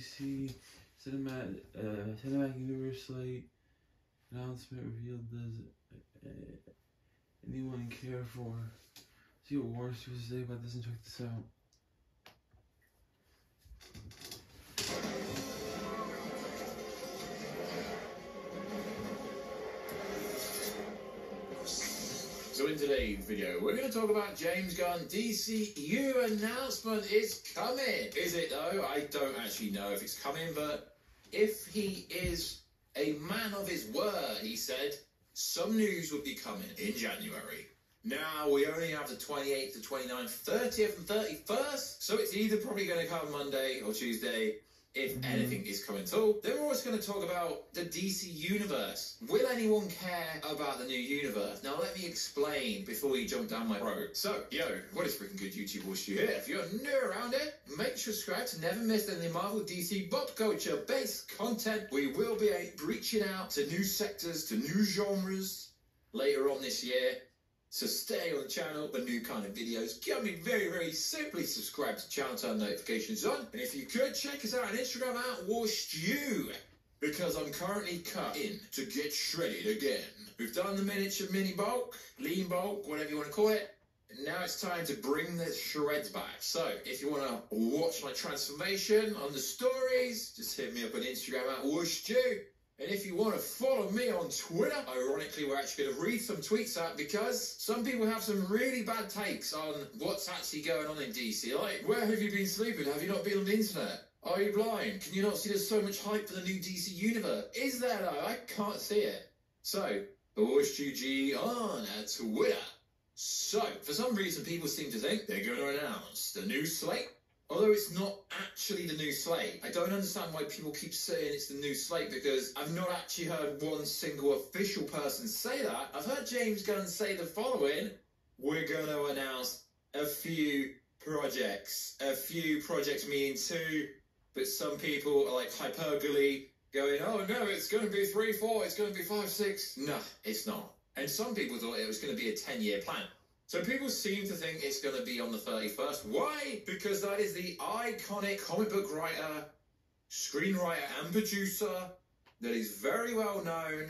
DC Cinematic uh, Cinematic Universe slate announcement revealed. Does uh, anyone care for? See what Warner Studios say about this and check this out. So in today's video, we're going to talk about James Gunn DCU announcement is coming. Is it though? I don't actually know if it's coming, but if he is a man of his word, he said, some news would be coming in January. Now, we only have the 28th, the 29th, 30th, and 31st, so it's either probably going to come Monday or Tuesday, if Mhm. anything is coming at all. Then we're also going to talk about the DC Universe. Will anyone care about the new universe? Now, let me explain before you jump down my throat. So, yo, what is freaking good YouTube watch you here? If you're new around here, make sure to subscribe to never miss any Marvel DC pop culture based content. We will be reaching out to new sectors, to new genres later on this year. So stay on the channel for new kind of videos. Can be very, very simply subscribe to the channel, turn notifications on. And if you could, check us out on Instagram at Washed You. Because I'm currently cut in to get shredded again. We've done the miniature mini bulk, lean bulk, whatever you want to call it. Now it's time to bring the shreds back. So if you want to watch my transformation on the stories, just hit me up on Instagram at Washed You. And if you want to follow me on Twitter, ironically, we're actually going to read some tweets out because some people have some really bad takes on what's actually going on in DC. Like, where have you been sleeping? Have you not been on the internet? Are you blind? Can you not see there's so much hype for the new DC universe? Is there though? I can't see it. So, G on Twitter. So, for some reason, people seem to think they're going to announce the new slate Although it's not actually the new slate, I don't understand why people keep saying it's the new slate because I've not actually heard one single official person say that. I've heard James Gunn say the following We're going to announce a few projects. A few projects meaning two, but some people are like hyperbole going, oh no, it's going to be three, four, it's going to be five, six. No, it's not. And some people thought it was going to be a 10 year plan. So people seem to think it's going to be on the 31st. Why? Because that is the iconic comic book writer, screenwriter, and producer that is very well known,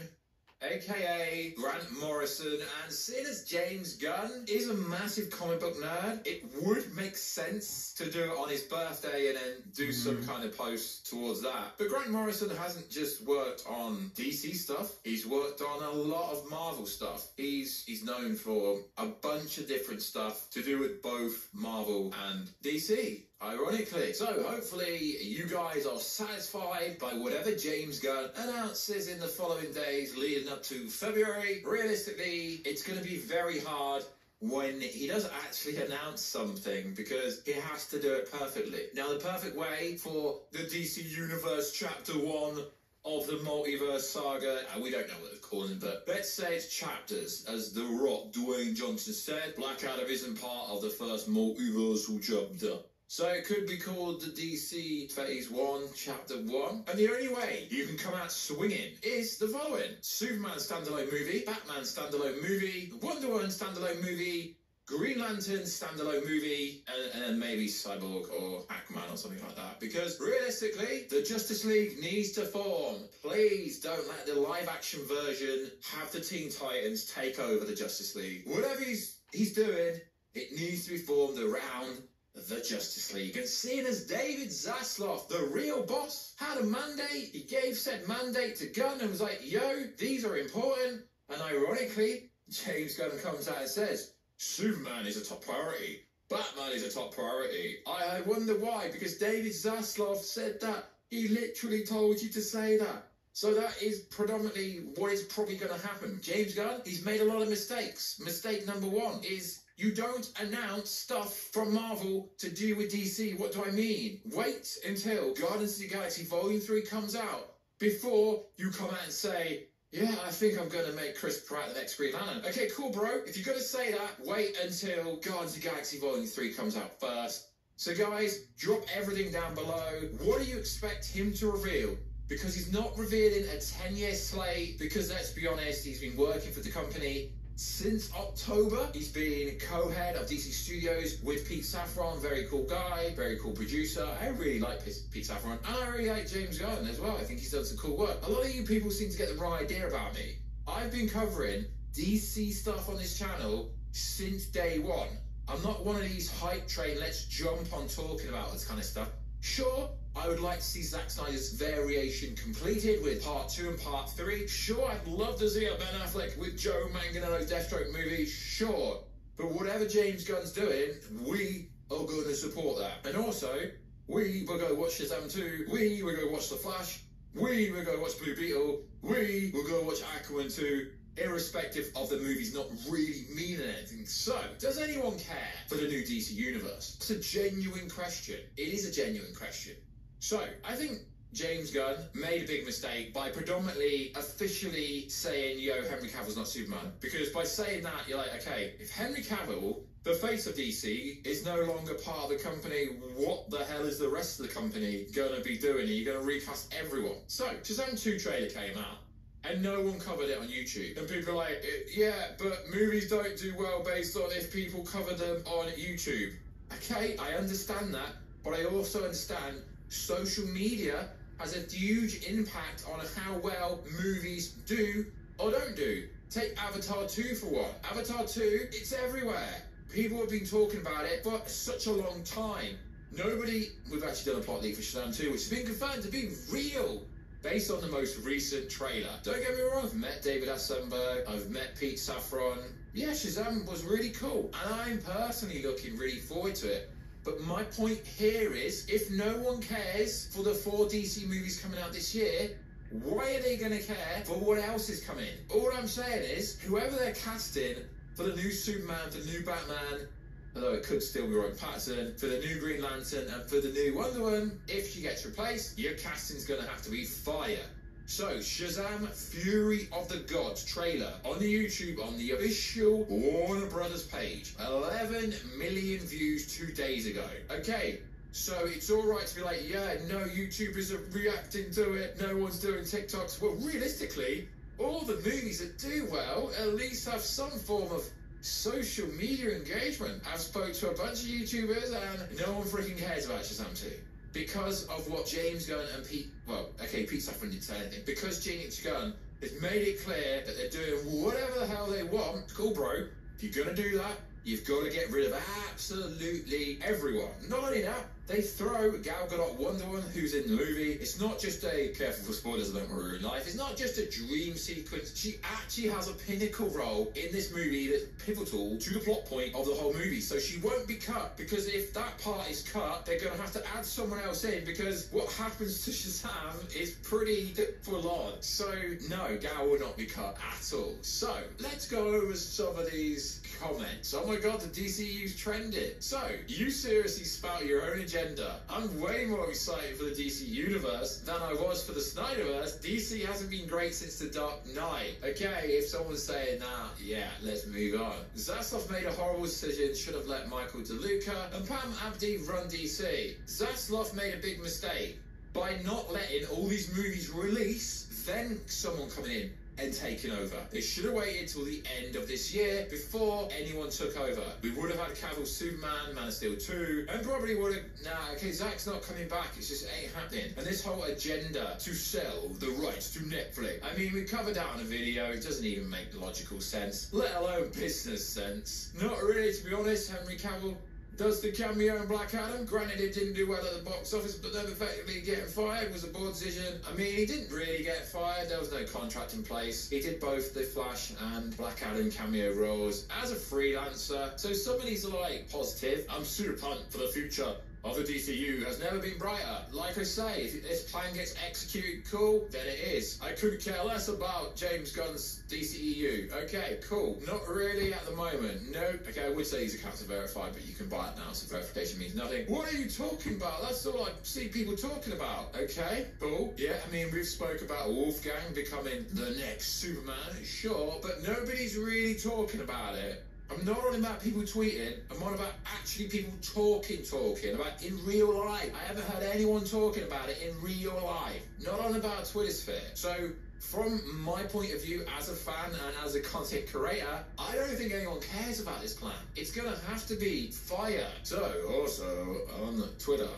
aka Grant Morrison. And seeing as James Gunn is a massive comic book nerd, it would make sense to do it on his birthday and then do some mm-hmm. kind of post towards that. But Grant Morrison hasn't just worked on DC stuff, he's worked on a lot of Marvel stuff. He's he's known for a bunch of different stuff to do with both Marvel and DC. Ironically. So hopefully you guys are satisfied by whatever James Gunn announces in the following days leading up to February. Realistically, it's going to be very hard when he does actually announce something because he has to do it perfectly. Now, the perfect way for the DC Universe Chapter 1 of the multiverse saga, and we don't know what they're calling it, but let's say it's chapters, as The Rock, Dwayne Johnson said. Black Adam isn't part of the first multiversal chapter. So it could be called the DC Phase 1, Chapter 1. And the only way you can come out swinging is the following. Superman standalone movie, Batman standalone movie, Wonder Woman standalone movie, Green Lantern standalone movie, and, and maybe Cyborg or Aquaman or something like that. Because realistically, the Justice League needs to form. Please don't let the live action version have the Teen Titans take over the Justice League. Whatever he's, he's doing, it needs to be formed around the Justice League. And seeing as David Zaslav, the real boss, had a mandate, he gave said mandate to Gunn and was like, yo, these are important. And ironically, James Gunn comes out and says, Superman is a top priority. Batman is a top priority. I, I wonder why, because David Zaslav said that. He literally told you to say that. So that is predominantly what is probably going to happen. James Gunn, he's made a lot of mistakes. Mistake number one is you don't announce stuff from Marvel to do with DC. What do I mean? Wait until Guardians of the Galaxy Volume 3 comes out before you come out and say, yeah, I think I'm going to make Chris Pratt the next Green Lantern. Okay, cool, bro. If you're going to say that, wait until Guardians of the Galaxy Volume 3 comes out first. So, guys, drop everything down below. What do you expect him to reveal? Because he's not revealing a 10 year slate, because let's be honest, he's been working for the company since October. He's been co-head of DC Studios with Pete Safran, very cool guy, very cool producer. I really like Pete Safran, and I really like James Gunn as well. I think he's done some cool work. A lot of you people seem to get the wrong idea about me. I've been covering DC stuff on this channel since day one. I'm not one of these hype train, let's jump on talking about this kind of stuff. Sure, I would like to see Zack Snyder's variation completed with part two and part three. Sure, I'd love to see a Ben Affleck with Joe Manganiello's Deathstroke movie. Sure. But whatever James Gunn's doing, we are going to support that. And also, we will go watch Shazam 2. We will go watch The Flash. We will go watch Blue Beetle. We will go watch Aquaman 2 irrespective of the movies not really meaning anything. So, does anyone care for the new DC universe? It's a genuine question. It is a genuine question. So, I think James Gunn made a big mistake by predominantly officially saying, yo, Henry Cavill's not Superman. Because by saying that, you're like, okay, if Henry Cavill, the face of DC, is no longer part of the company, what the hell is the rest of the company going to be doing? Are you going to recast everyone? So, Shazam 2 trailer came out and no one covered it on YouTube. And people are like, uh, yeah, but movies don't do well based on if people cover them on YouTube. Okay, I understand that, but I also understand social media has a huge impact on how well movies do or don't do. Take Avatar 2 for one. Avatar 2, it's everywhere. People have been talking about it for such a long time. Nobody, we've actually done a plot leak for Shazam 2, which has been confirmed to be real based on the most recent trailer. Don't get me wrong, I've met David Sandberg, I've met Pete Safran. Yeah, Shazam was really cool, and I'm personally looking really forward to it. But my point here is, if no one cares for the four DC movies coming out this year, why are they going to care for what else is coming? All I'm saying is, whoever they're casting for the new Superman, the new Batman, although it could still be Robert Pattinson, for the new Green Lantern and for the new Wonder Woman, if she gets replaced, your casting's going to have to be fire. So, Shazam Fury of the Gods trailer on the YouTube on the official Warner Brothers page. 11 million views two days ago. Okay, so it's all right to be like, yeah, no YouTubers are reacting to it, no one's doing TikToks. Well, realistically, all the movies that do well at least have some form of social media engagement. I've spoke to a bunch of YouTubers and no one freaking cares about Shazam 2. Because of what James Gunn and Pete, well, okay, Pete Safran didn't say anything. Because James Gunn has made it clear that they're doing whatever the hell they want. Cool, bro. If you're gonna do that, you've got to get rid of absolutely everyone. Not only that, they throw Gal Gadot Wonder Woman, who's in the movie. It's not just a careful for spoilers, don't ruin life. It's not just a dream sequence. She actually has a pinnacle role in this movie that's pivotal to the plot point of the whole movie. So she won't be cut because if that part is cut, they're going to have to add someone else in because what happens to Shazam is pretty full on. So no, Gal will not be cut at all. So let's go over some of these comments. Oh my god, the DCU's trending. So you seriously spout your own agenda agenda. I'm way more excited for the DC universe than I was for the Snyderverse. DC hasn't been great since The Dark Knight. Okay, if someone's saying that, yeah, let's move on. Zaslav made a horrible decision, should have let Michael DeLuca and Pam Abdy run DC. Zaslav made a big mistake by not letting all these movies release, then someone coming in and taken over. They should have waited till the end of this year before anyone took over. We would have had Cavill Superman, Man of Steel 2, and probably would have, nah, okay, Zack's not coming back, it's just ain't happening. And this whole agenda to sell the rights to Netflix, I mean, we covered that on a video, it doesn't even make logical sense, let alone business sense. Not really, to be honest, Henry Cavill does the cameo in Black Adam. Granted, it didn't do well at the box office, but then effectively getting fired was a board decision. I mean, he didn't really get fired. There was no contract in place. He did both the Flash and Black Adam cameo roles as a freelancer. So some of these are like positive. I'm super pumped for the future of the DCU has never been brighter. Like I say, if this plan gets executed, cool, then it is. I couldn't care less about James Gunn's DCEU. Okay, cool. Not really at the moment. No. Okay, I would say he's account verified, but you can buy it now, so verification means nothing. What are you talking about? That's all I see people talking about. Okay, cool. Yeah, I mean, we've spoke about Wolfgang becoming the next Superman, sure, but nobody's really talking about it. I'm not on about people tweeting. I'm on about actually people talking, talking about in real life. I haven't heard anyone talking about it in real life. Not on about Twitter sphere. So from my point of view as a fan and as a content creator, I don't think anyone cares about this plan. It's gonna have to be fire. So also on Twitter,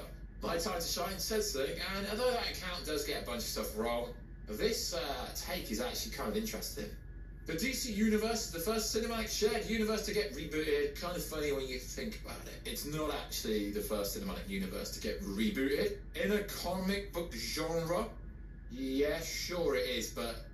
my time to shine said something, and although that account does get a bunch of stuff wrong, this uh, take is actually kind of interesting. The DC Universe is the first cinematic shared universe to get rebooted. Kind of funny when you think about it. It's not actually the first cinematic universe to get rebooted. In a comic book genre, yeah, sure it is, but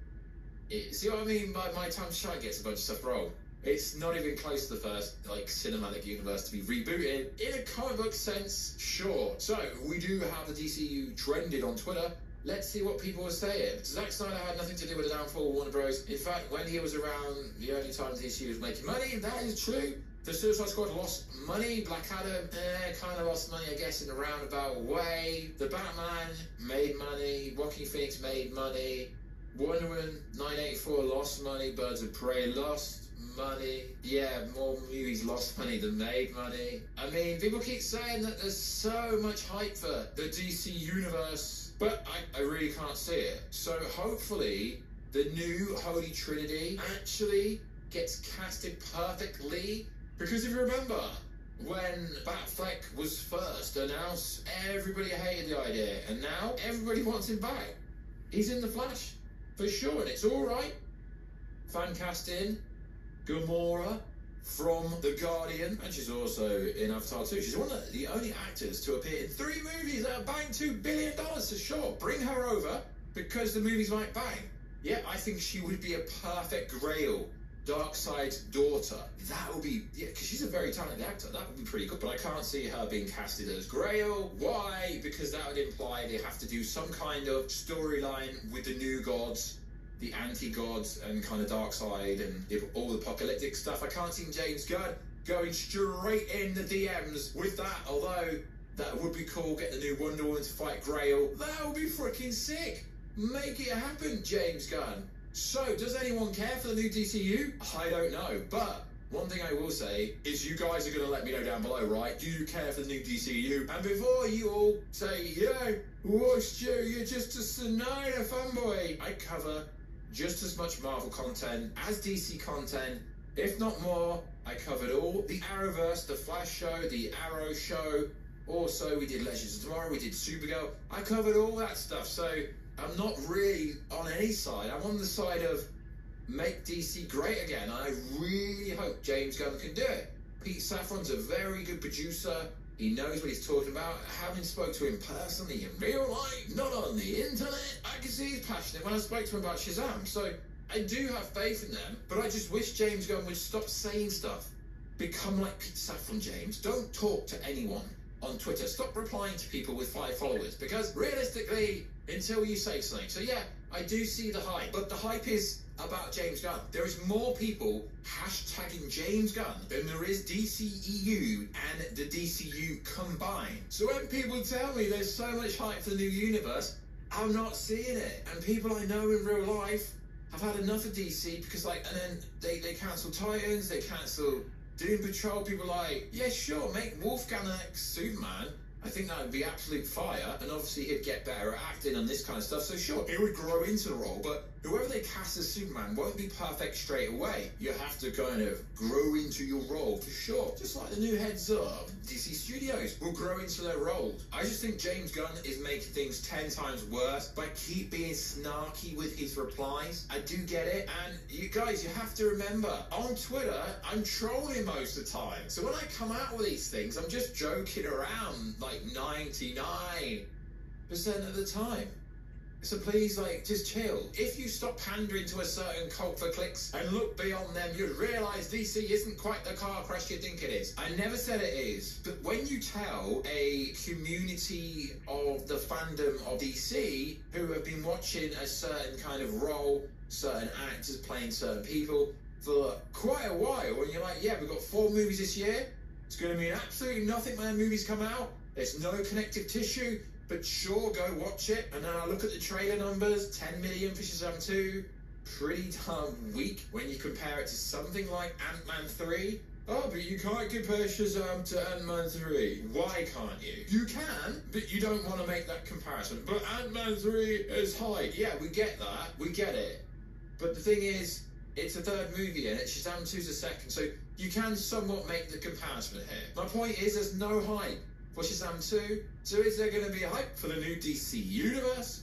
it, see what I mean by My Time Shine gets a bunch of stuff wrong. It's not even close to the first like cinematic universe to be rebooted. In a comic book sense, sure. So we do have the DCU trended on Twitter. Let's see what people are saying. Zack Snyder nothing to do with the downfall Warner Bros. In fact, when he was around, the only time DCU was making money, that is true. The Suicide Squad lost money. Black Adam, eh, kind of lost money, I guess, in a roundabout way. The Batman made money. Joaquin Phoenix made money. Wonder Woman 984 lost money. Birds of Prey lost money. Yeah, more movies lost money than made money. I mean, people keep saying that there's so much hype for the DC universe, but I, I really can't see it. So hopefully, the new Holy Trinity actually gets casted perfectly. Because if you remember, when Batfleck was first announced, everybody hated the idea, and now everybody wants him back. He's in the Flash, for sure, and it's all right. Fan casting, Gamora from The Guardian, and she's also in Avatar 2. She's one of the only actors to appear in three movies that bang $2 billion, so sure, bring her over because the movies might bang. Yeah, I think she would be a perfect Grail. Darkseid's daughter. That would be, yeah, because she's a very talented actor. That would be pretty good. But I can't see her being casted as Grail. Why? Because that would imply they have to do some kind of storyline with the new gods the anti-gods and kind of Darkseid and all the apocalyptic stuff. I can't see James Gunn going straight in the DMs with that, although that would be cool, get the new Wonder Woman to fight Grail. That would be freaking sick. Make it happen, James Gunn. So, does anyone care for the new DCU? I don't know, but one thing I will say is you guys are going to let me know down below, right? Do you care for the new DCU? And before you all say, yeah, what's you, you're just a Snyder fanboy, I cover just as much Marvel content as DC content, if not more. I covered all the Arrowverse, the Flash show, the Arrow show. Also, we did Legends of Tomorrow, we did Supergirl. I covered all that stuff, so I'm not really on any side. I'm on the side of make DC great again. I really hope James Gunn can do it. Pete Safran's a very good producer. He knows what he's talking about. Having spoke to him personally in real life, not on the internet, I can see he's passionate when I spoke to him about Shazam. So I do have faith in them, but I just wish James Gunn would stop saying stuff. Become like Pete Safran, James. Don't talk to anyone on Twitter. Stop replying to people with five followers because realistically, until you say something. So yeah, I do see the hype, but the hype is about James Gunn. There is more people hashtagging James Gunn than there is DCEU and the DCU combined. So when people tell me there's so much hype for the new universe, I'm not seeing it. And people I know in real life have had enough of DC because like, and then they, they cancel Titans, they cancel Doom Patrol. People like, yeah, sure, make Wolfgang Superman I think that would be absolute fire, and obviously he'd get better at acting and this kind of stuff. So sure, he would grow into the role, but whoever they cast as Superman won't be perfect straight away. You have to kind of grow into your role for sure. Just like the new heads up, DC Studios will grow into their roles. I just think James Gunn is making things ten times worse by keep being snarky with his replies. I do get it, and you guys, you have to remember on Twitter, I'm trolling most of the time. So when I come out with these things, I'm just joking around like 99% of the time. So please, like, just chill. If you stop pandering to a certain cult for clicks and look beyond them, you'd realise DC isn't quite the car crash you think it is. I never said it is, but when you tell a community of the fandom of DC who have been watching a certain kind of role, certain actors playing certain people for quite a while, and you're like, yeah, we've got four movies this year. It's going to mean absolutely nothing when movies come out. There's no connective tissue. But sure, go watch it. And then I look at the trailer numbers 10 million for Shazam 2, pretty darn weak when you compare it to something like Ant-Man 3. Oh, but you can't compare Shazam to Ant-Man 3. Why can't you? You can, but you don't want to make that comparison. But Ant-Man 3 is high. Yeah, we get that. We get it. But the thing is, it's a third movie and it Shazam 2's a second, so you can somewhat make the comparison here. My point is, there's no hype for Shazam 2, so is there going to be a hype for the new DC Universe?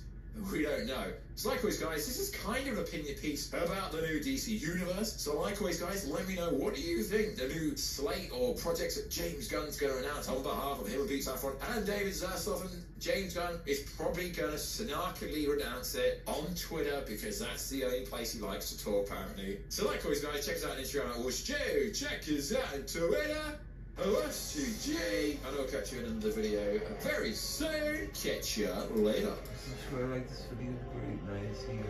We don't know. So like always, guys, this is kind of an opinion piece about the new DC Universe. So like always, guys, let me know what do you think the new slate or projects that James Gunn's going to announce on behalf of and Pete Safran and David Zaslav and James Gunn is probably going to snarkily renounce it on Twitter because that's the only place he likes to talk, apparently. So like always, guys, check us out on Instagram at Joe. Check us out on Twitter. OS2G, and I'll catch you in another video very soon. Catch ya later. You like this video, great, you